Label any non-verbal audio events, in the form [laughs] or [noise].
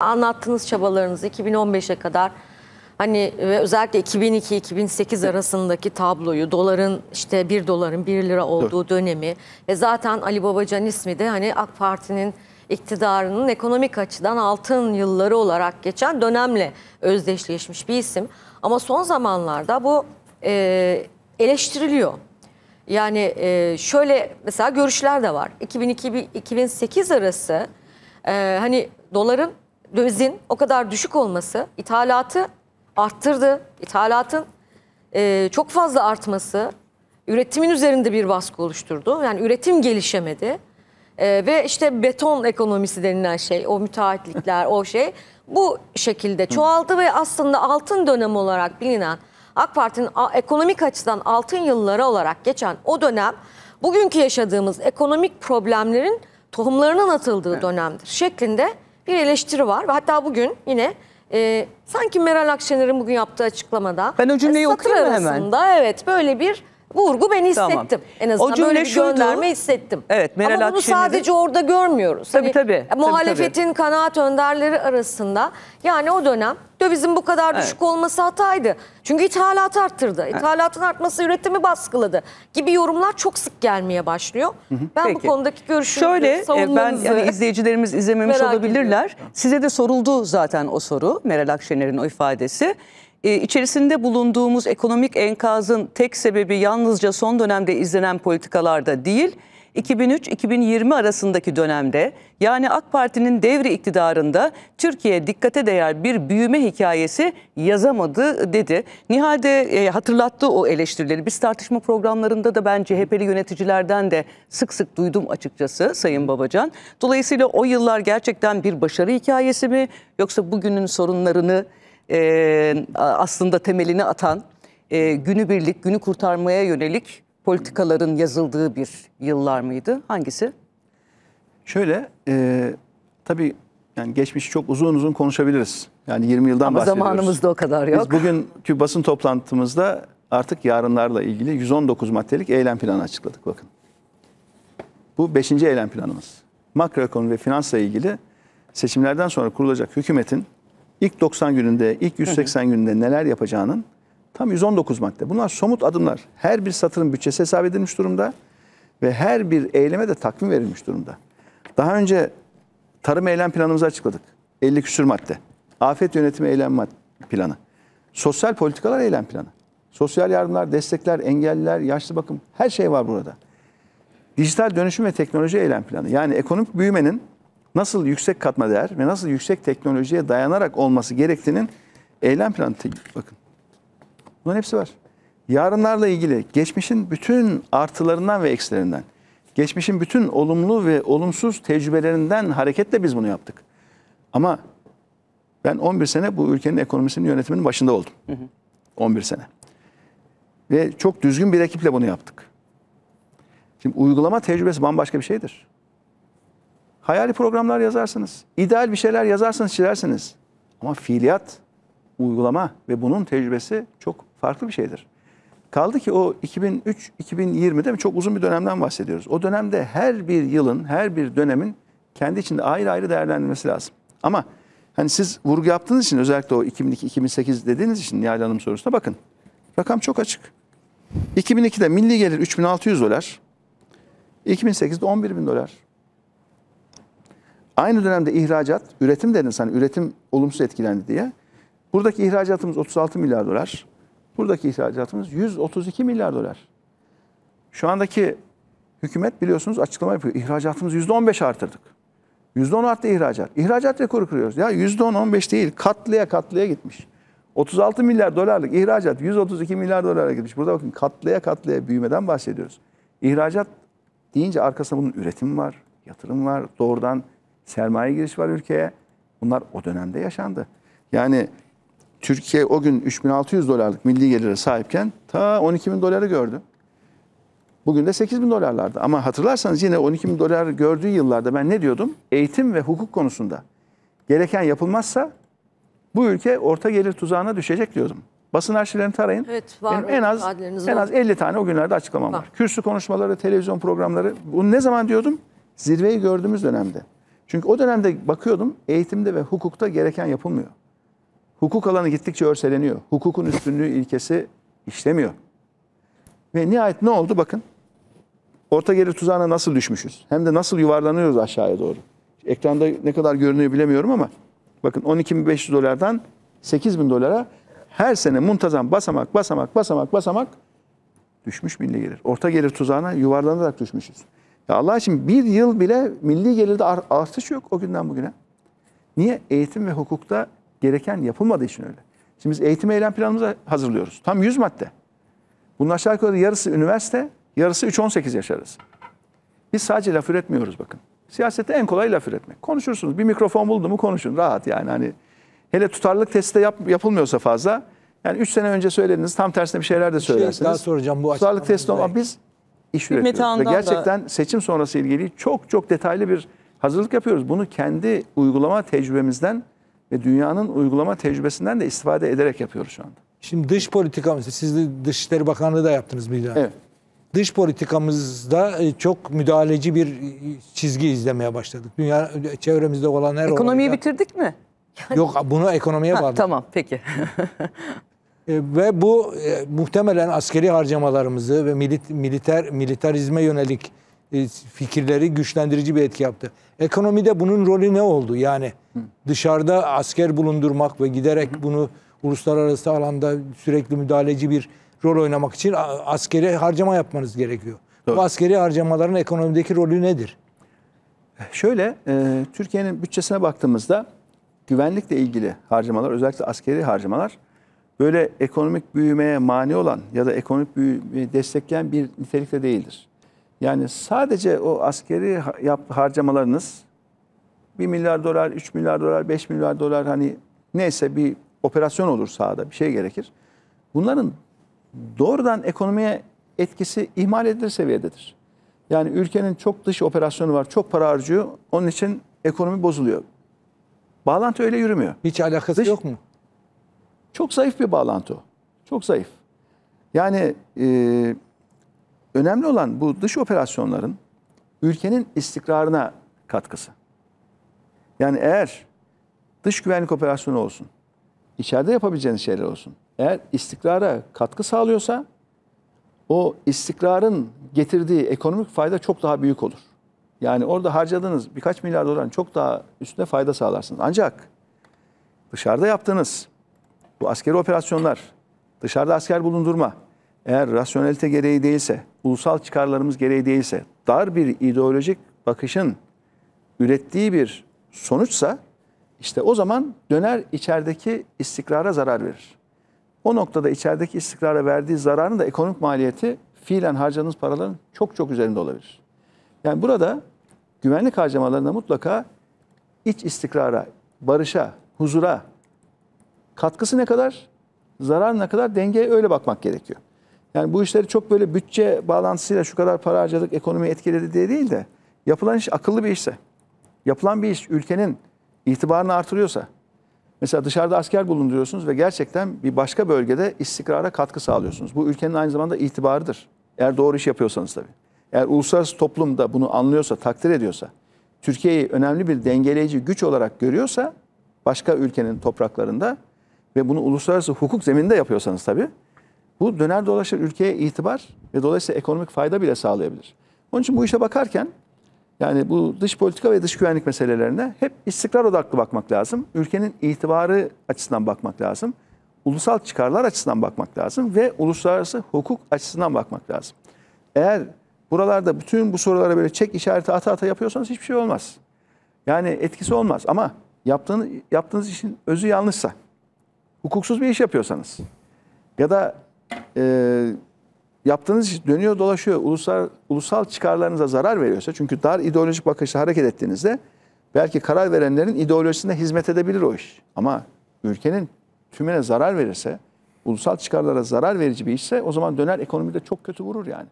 Anlattığınız çabalarınızı 2015'e kadar hani ve özellikle 2002-2008 arasındaki tabloyu doların işte 1 doların 1 lira olduğu dönemi ve zaten Ali Babacan ismi de hani AK Parti'nin iktidarının ekonomik açıdan altın yılları olarak geçen dönemle özdeşleşmiş bir isim. Ama son zamanlarda bu e, eleştiriliyor. Yani e, şöyle mesela görüşler de var. 2002-2008 arası e, hani doların dövizin o kadar düşük olması ithalatı arttırdı. İthalatın e, çok fazla artması üretimin üzerinde bir baskı oluşturdu. Yani üretim gelişemedi. E, ve işte beton ekonomisi denilen şey, o müteahhitlikler, o şey bu şekilde çoğaldı ve aslında altın dönemi olarak bilinen AK Parti'nin ekonomik açıdan altın yılları olarak geçen o dönem bugünkü yaşadığımız ekonomik problemlerin tohumlarının atıldığı dönemdir şeklinde bir eleştiri var. Ve hatta bugün yine e, sanki Meral Akşener'in bugün yaptığı açıklamada Ben o cümleyi satır okuyayım mı hemen? arasında evet böyle bir vurgu ben Tamam. hissettim. En azından O cümle böyle bir şuydu. gönderme hissettim. Evet, Meral Ama bunu Akşener'in- sadece orada görmüyoruz. Tabii, tabii, tabii, Muhalefetin kanaat önderleri arasında yani o dönem dövizin bu kadar Evet. düşük olması hataydı. Çünkü ithalat arttırdı. İthalatın artması üretimi baskıladı gibi yorumlar çok sık gelmeye başlıyor. Ben Peki. bu konudaki görüşünüzü, Şöyle e, ben yani izleyicilerimiz izlememiş olabilirler. Size de soruldu zaten o soru Meral Akşener'in o ifadesi. E, içerisinde bulunduğumuz ekonomik enkazın tek sebebi yalnızca son dönemde izlenen politikalarda değil, 2003-2020 arasındaki dönemde yani AK Parti'nin devri iktidarında Türkiye dikkate değer bir büyüme hikayesi yazamadı dedi. Nihal de e, hatırlattı o eleştirileri. Biz tartışma programlarında da ben CHP'li yöneticilerden de sık sık duydum açıkçası Sayın Babacan. Dolayısıyla o yıllar gerçekten bir başarı hikayesi mi yoksa bugünün sorunlarını e, aslında temelini atan e, günübirlik, günü kurtarmaya yönelik politikaların yazıldığı bir yıllar mıydı? Hangisi? Şöyle, e, tabii yani geçmişi çok uzun uzun konuşabiliriz. Yani 20 yıldan Ama bahsediyoruz. zamanımızda o kadar yok. Biz bugünkü basın toplantımızda artık yarınlarla ilgili 119 maddelik eylem planı açıkladık bakın. Bu 5. eylem planımız. Makroekonomi ve finansla ilgili seçimlerden sonra kurulacak hükümetin ilk 90 gününde, ilk 180 gününde neler yapacağının tam 119 madde. Bunlar somut adımlar. Her bir satırın bütçesi hesap edilmiş durumda ve her bir eyleme de takvim verilmiş durumda. Daha önce tarım eylem planımızı açıkladık. 50 küsür madde. Afet yönetimi eylem planı. Sosyal politikalar eylem planı. Sosyal yardımlar, destekler, engelliler, yaşlı bakım her şey var burada. Dijital dönüşüm ve teknoloji eylem planı. Yani ekonomik büyümenin nasıl yüksek katma değer ve nasıl yüksek teknolojiye dayanarak olması gerektiğinin eylem planı. Bakın. Bunların hepsi var. Yarınlarla ilgili geçmişin bütün artılarından ve eksilerinden, geçmişin bütün olumlu ve olumsuz tecrübelerinden hareketle biz bunu yaptık. Ama ben 11 sene bu ülkenin ekonomisinin yönetiminin başında oldum. 11 sene. Ve çok düzgün bir ekiple bunu yaptık. Şimdi uygulama tecrübesi bambaşka bir şeydir. Hayali programlar yazarsınız. ideal bir şeyler yazarsınız, çizersiniz. Ama fiiliyat, uygulama ve bunun tecrübesi çok farklı bir şeydir. Kaldı ki o 2003-2020'de mi çok uzun bir dönemden bahsediyoruz. O dönemde her bir yılın, her bir dönemin kendi içinde ayrı ayrı değerlendirilmesi lazım. Ama hani siz vurgu yaptığınız için özellikle o 2002-2008 dediğiniz için Nihal Hanım sorusuna bakın. Rakam çok açık. 2002'de milli gelir 3600 dolar. 2008'de 11 bin dolar. Aynı dönemde ihracat, üretim dediniz hani üretim olumsuz etkilendi diye. Buradaki ihracatımız 36 milyar dolar. Buradaki ihracatımız 132 milyar dolar. Şu andaki hükümet biliyorsunuz açıklama yapıyor. İhracatımızı %15 artırdık. %10 arttı ihracat. İhracat rekoru kırıyoruz. Ya %10 15 değil katlıya katlıya gitmiş. 36 milyar dolarlık ihracat 132 milyar dolara gitmiş. Burada bakın katlıya katlıya büyümeden bahsediyoruz. İhracat deyince arkasında bunun üretim var, yatırım var, doğrudan sermaye giriş var ülkeye. Bunlar o dönemde yaşandı. Yani Türkiye o gün 3600 dolarlık milli gelire sahipken ta 12 bin doları gördü. Bugün de 8 bin dolarlarda. Ama hatırlarsanız yine 12 bin dolar gördüğü yıllarda ben ne diyordum? Eğitim ve hukuk konusunda gereken yapılmazsa bu ülke orta gelir tuzağına düşecek diyordum. Basın arşivlerini tarayın. Evet, var. Benim en az en az 50 tane o günlerde açıklamam var. Var. Kürsü konuşmaları, televizyon programları. Bunu ne zaman diyordum? Zirveyi gördüğümüz dönemde. Çünkü o dönemde bakıyordum eğitimde ve hukukta gereken yapılmıyor. Hukuk alanı gittikçe örseleniyor. Hukukun üstünlüğü ilkesi işlemiyor. Ve nihayet ne oldu bakın. Orta gelir tuzağına nasıl düşmüşüz? Hem de nasıl yuvarlanıyoruz aşağıya doğru. Ekranda ne kadar görünüyor bilemiyorum ama bakın 12.500 dolardan 8.000 dolara her sene muntazam basamak basamak basamak basamak düşmüş milli gelir. Orta gelir tuzağına yuvarlanarak düşmüşüz. Ya Allah için bir yıl bile milli gelirde ar- artış yok o günden bugüne. Niye? Eğitim ve hukukta gereken yapılmadığı için öyle. Şimdi biz eğitim eylem planımızı hazırlıyoruz. Tam 100 madde. Bunun aşağı yukarı yarısı üniversite, yarısı 3-18 yaş arası. Biz sadece laf üretmiyoruz bakın. Siyasette en kolay laf üretmek. Konuşursunuz. Bir mikrofon buldu mu konuşun. Rahat yani hani. Hele tutarlılık testi de yap, yapılmıyorsa fazla. Yani 3 sene önce söylediğiniz tam tersine bir şeyler de şey söylersiniz. daha soracağım bu Tutarlılık testi ama biz iş Hikmet üretiyoruz. Ve da- gerçekten seçim sonrası ilgili çok çok detaylı bir hazırlık yapıyoruz. Bunu kendi uygulama tecrübemizden ve dünyanın uygulama tecrübesinden de istifade ederek yapıyoruz şu anda. Şimdi dış politikamız, siz de Dışişleri Bakanlığı da yaptınız bir daha. Evet. Dış politikamızda e, çok müdahaleci bir çizgi izlemeye başladık. Dünya çevremizde olan her Ekonomiyi olayda- bitirdik mi? Yok bunu ekonomiye Ha, bağladık. tamam peki. [laughs] E, ve bu e, muhtemelen askeri harcamalarımızı ve milit, militer militarizme yönelik e, fikirleri güçlendirici bir etki yaptı. Ekonomide bunun rolü ne oldu? Yani dışarıda asker bulundurmak ve giderek bunu uluslararası alanda sürekli müdahaleci bir rol oynamak için askeri harcama yapmanız gerekiyor. Doğru. Bu askeri harcamaların ekonomideki rolü nedir? Şöyle, e, Türkiye'nin bütçesine baktığımızda güvenlikle ilgili harcamalar, özellikle askeri harcamalar böyle ekonomik büyümeye mani olan ya da ekonomik büyümeyi destekleyen bir nitelikte değildir. Yani sadece o askeri yap, harcamalarınız 1 milyar dolar, 3 milyar dolar, 5 milyar dolar hani neyse bir operasyon olur sahada bir şey gerekir. Bunların doğrudan ekonomiye etkisi ihmal edilir seviyededir. Yani ülkenin çok dış operasyonu var, çok para harcıyor. Onun için ekonomi bozuluyor. Bağlantı öyle yürümüyor. Hiç alakası Dış- yok mu? Çok zayıf bir bağlantı o. Çok zayıf. Yani e, önemli olan bu dış operasyonların ülkenin istikrarına katkısı. Yani eğer dış güvenlik operasyonu olsun, içeride yapabileceğiniz şeyler olsun. Eğer istikrara katkı sağlıyorsa o istikrarın getirdiği ekonomik fayda çok daha büyük olur. Yani orada harcadığınız birkaç milyar doların çok daha üstüne fayda sağlarsınız. Ancak dışarıda yaptığınız bu askeri operasyonlar, dışarıda asker bulundurma, eğer rasyonelite gereği değilse, ulusal çıkarlarımız gereği değilse, dar bir ideolojik bakışın ürettiği bir sonuçsa, işte o zaman döner içerideki istikrara zarar verir. O noktada içerideki istikrara verdiği zararın da ekonomik maliyeti fiilen harcadığınız paraların çok çok üzerinde olabilir. Yani burada güvenlik harcamalarında mutlaka iç istikrara, barışa, huzura katkısı ne kadar, zarar ne kadar dengeye öyle bakmak gerekiyor. Yani bu işleri çok böyle bütçe bağlantısıyla şu kadar para harcadık, ekonomiyi etkiledi diye değil de yapılan iş akıllı bir işse, yapılan bir iş ülkenin itibarını artırıyorsa, mesela dışarıda asker bulunduruyorsunuz ve gerçekten bir başka bölgede istikrara katkı sağlıyorsunuz. Bu ülkenin aynı zamanda itibarıdır. Eğer doğru iş yapıyorsanız tabii. Eğer uluslararası toplum da bunu anlıyorsa, takdir ediyorsa, Türkiye'yi önemli bir dengeleyici güç olarak görüyorsa başka ülkenin topraklarında ve bunu uluslararası hukuk zemininde yapıyorsanız tabii bu döner dolaşır ülkeye itibar ve dolayısıyla ekonomik fayda bile sağlayabilir. Onun için bu işe bakarken yani bu dış politika ve dış güvenlik meselelerine hep istikrar odaklı bakmak lazım. Ülkenin itibarı açısından bakmak lazım. Ulusal çıkarlar açısından bakmak lazım ve uluslararası hukuk açısından bakmak lazım. Eğer buralarda bütün bu sorulara böyle çek işareti ata ata yapıyorsanız hiçbir şey olmaz. Yani etkisi olmaz ama yaptığınız, yaptığınız işin özü yanlışsa, hukuksuz bir iş yapıyorsanız ya da e, yaptığınız iş dönüyor dolaşıyor ulusal, ulusal çıkarlarınıza zarar veriyorsa çünkü dar ideolojik bakışla hareket ettiğinizde belki karar verenlerin ideolojisine hizmet edebilir o iş. Ama ülkenin tümüne zarar verirse, ulusal çıkarlara zarar verici bir işse o zaman döner ekonomide çok kötü vurur yani.